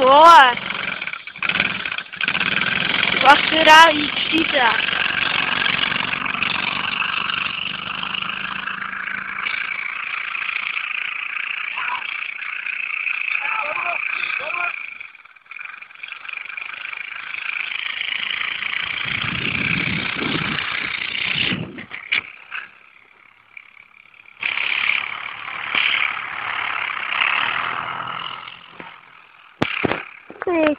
boa. Posso tirar e precisa. Great.